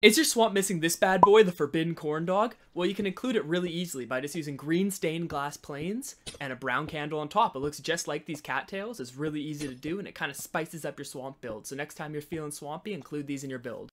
Is your swamp missing this bad boy, the Forbidden Corn Dog? Well, you can include it really easily by just using green stained glass planes and a brown candle on top. It looks just like these cattails. It's really easy to do and it kind of spices up your swamp build. So next time you're feeling swampy, include these in your build.